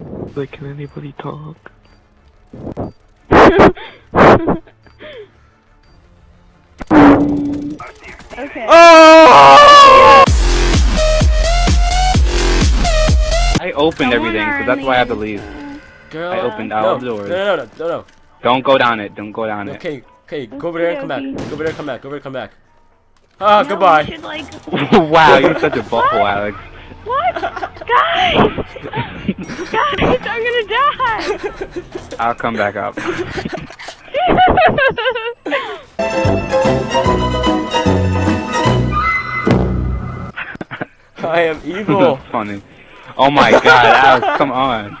Like, can anybody talk? Okay. Oh! I opened Come everything, so that's why I have to leave. Girl, I opened all no, the doors. No, no, no, no, no. Don't go down it. Don't go down it. Okay, okay, go over there and come back. Go over there and come back. Go over there and come back. Ah, No, goodbye. should, like, wow, you're such a butthole, Alex. What? Guys! Guys, I'm gonna die! I'll come back up. I am evil. That's funny. Oh my god, Alex, come on.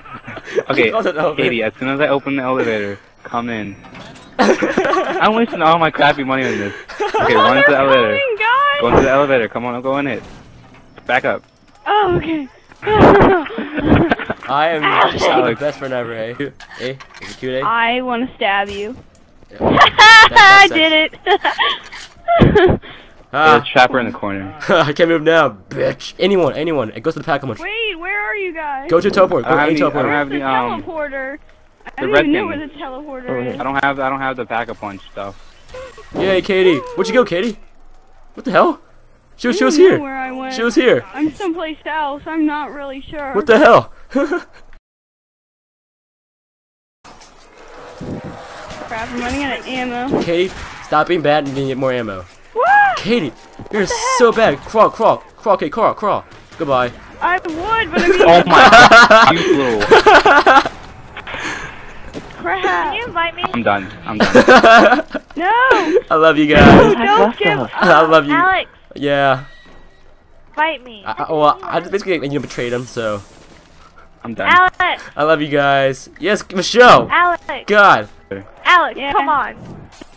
Okay, Close the elevator. Katie, as soon as I open the elevator, come in. I'm wasting all my crappy money on this. Okay, run into the oh, elevator. coming, guys! Go into the elevator. Come on, I'll go in it. Back up. Oh, okay. I am Alex. just the best friend ever, eh? Eh? Is it cute, eh? I want to stab you. Yeah. I That- did it. There's Ah, a trapper in the corner. I can't move now, bitch. Anyone, anyone. It goes to the pack lunch. Wait, where are you guys? Go to teleport. I Go don't have to any, I don't teleport. have the any, um, teleporter. I the don't red even know where the teleporter Oh, is. I don't have I don't have the pack a punch stuff. Yay, Katie. Where'd you go, Katie? What the hell? She was, I she was here. Where I went. She was here. I'm someplace else. I'm not really sure. What the hell? crap? I'm running out of ammo. Katie, stop being bad and get more ammo. What? Katie, you're so bad. Crawl, crawl, crawl, Katie, crawl, crawl. Goodbye. I would, but I mean, Oh my you little crap. Can you invite me? I'm done. I'm done. No. I love you No, guys. don't give up. I love you. Alex, Yeah. fight me. I, I, well, I just basically you know, betrayed him, so I'm done. Alex, I love you guys. Yes, Michelle. Alex, God, Alex, Yeah. come on.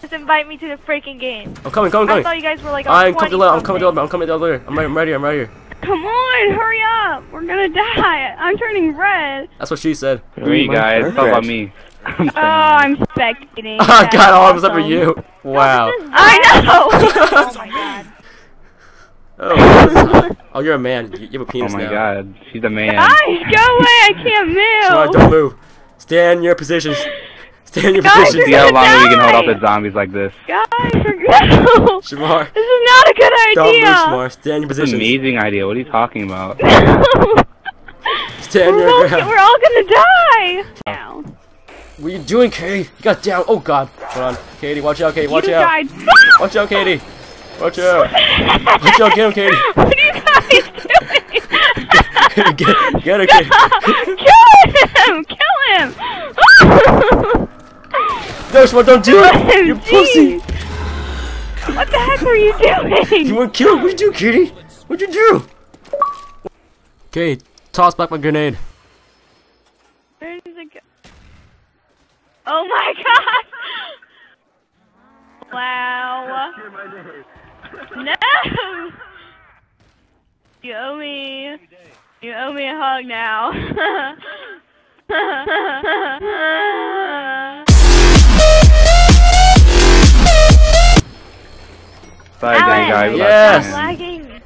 Just invite me to the freaking game. Oh, I'm coming, coming, coming. I coming. thought you guys were like I'm coming to 20 the I'm coming to the something. I'm coming to the I'm right, I'm right here. I'm right here. Come on, hurry up. We're gonna die. I'm turning red. That's what she said. Where you guys? Talk about me. I'm Oh, I'm spectating. Oh God, all of us That's up for you. Wow. I know. Oh. Oh, oh, you're a man. You you have a penis now. Oh my now. god, she's the man. Guys, go away. I can't move. Come on, don't move. Stay in your positions. Stay in your Guys, positions. See how long we can hold off die. the zombies like this. Guys, we're no. Shamar, This is not a good idea. don't move, Shamar. Stay in your It's an positions. amazing idea. What are you talking about? Stay in we're, your all, ground. we're all gonna die. Now. What are you doing, Katie? You got down. Oh God. Hold on, Katie. Watch out, Katie. Watch you out. died. Watch out, Katie. Watch out. Watch out, get him, Katie. what are you guys doing? get, get her, Katie. Kill him! Kill him! No, Shamar, don't do it. You pussy. What the heck were you doing? You want to kill? What'd you do, Katie? What'd you do? Okay, toss back my grenade. Where does it go? Oh my god! Wow. No! You owe me. You owe me a hug now. Sorry, Danny guy. Yes. I'm lagging.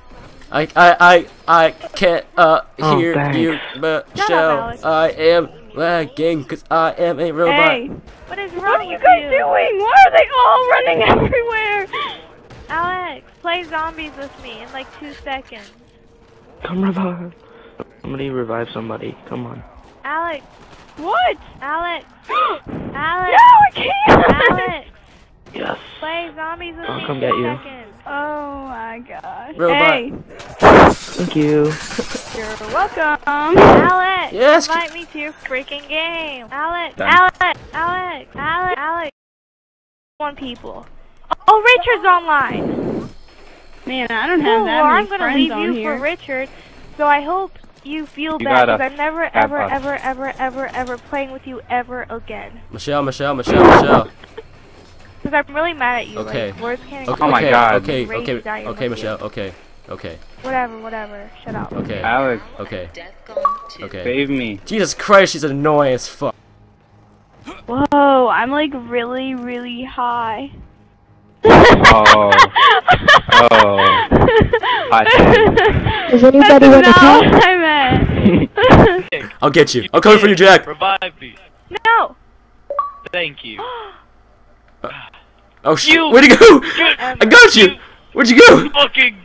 I I I I can't uh Oh, hear thanks. you, Michelle. Alex. I am lagging because I am a robot. hey, What is what wrong are you guys you? doing? Why are they all running everywhere? Alex, play zombies with me in like two seconds. Come revive. Somebody revive somebody. Come on. Alex, What? Alex, Alex. no, I can't. Alex, Yes. play zombies with I'll me come in get two you. seconds. Oh my gosh. Robot. Hey, Thank you. you're welcome. Alex, Yes. invite me to your freaking game. Alex, Done. Alex, Alex, Alex, Alex. One people. Oh, Richard's online. Man, I don't have Cool, that well, many I'm gonna friends leave on you here. for Richard, so I hope you feel You bad because I'm never, ever, us. ever, ever, ever, ever playing with you ever again. Michelle, Michelle, Michelle, Michelle. Because I'm really mad at you. Okay. Like, words can't Okay, Oh my God. Okay, Raise okay, okay, with you. Michelle. Okay, okay, Whatever, whatever. Shut up. okay, Alex, okay, okay. save me. Jesus Christ, she's annoying as fuck. Whoa, I'm like really, really high. Oh. Oh. Hot Is anybody That's wanna not I meant. I'll get you. I'm coming for you, Jack. Revive me. No. Thank you. Oh shit! Where'd you go? I got you. Where'd you go? fucking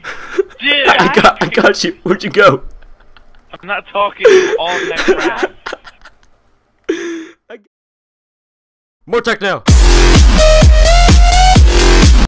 dick. I got, I got you. Where'd you go? I'm not talking to you all next round. More tech now.